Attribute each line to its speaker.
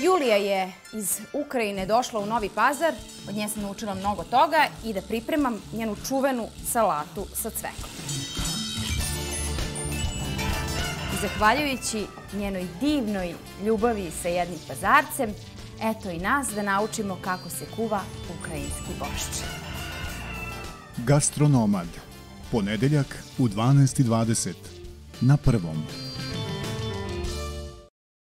Speaker 1: Julija je iz Ukrajine došla u Novi Pazar, od nje sam naučila mnogo toga i da pripremam njenu čuvenu salatu sa cvekom. Zahvaljujući njenoj divnoj ljubavi sa jednim pazarcem, eto i nas da naučimo kako se kuva ukrajinski bošć.
Speaker 2: Gastronomad. Ponedeljak u 12.20. Na prvom.